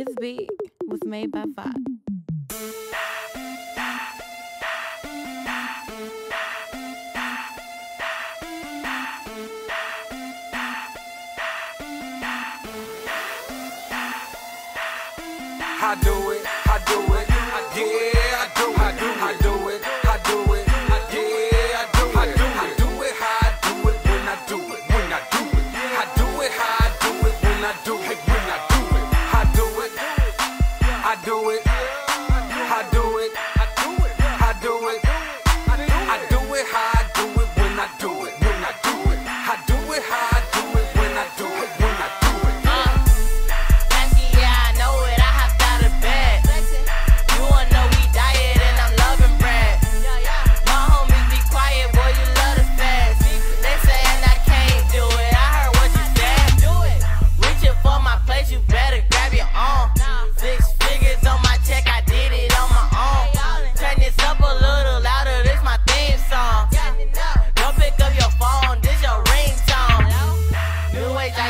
This beat was made by Vos. I do it, I do it, I do it, I do it, I do it. do it.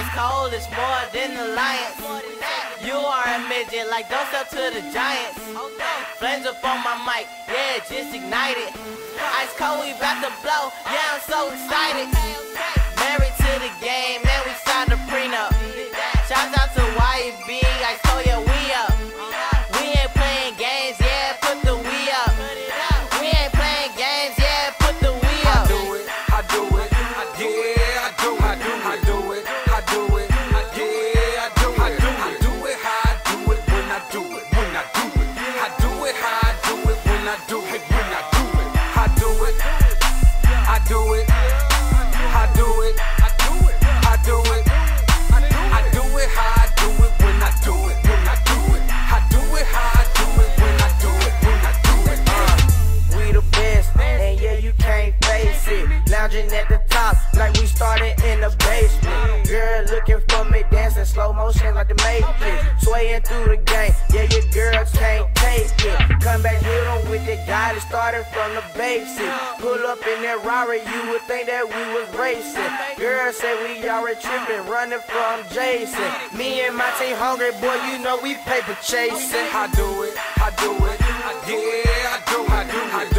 ice cold is more than the lions. You are a midget, like don't step to the giants. Flames up on my mic, yeah, just ignite it. Ice cold, we about to blow, yeah, I'm so excited. Married to the game, and we signed a prenup. take it. Swaying through the game, yeah, your girl can't take it. Come back with with the guy that started from the basics. Pull up in that Rari, you would think that we was racing. Girl say we already tripping, running from Jason. Me and my team hungry, boy, you know we paper chasing. I do it, I do it, I do it, I do, I do, I do.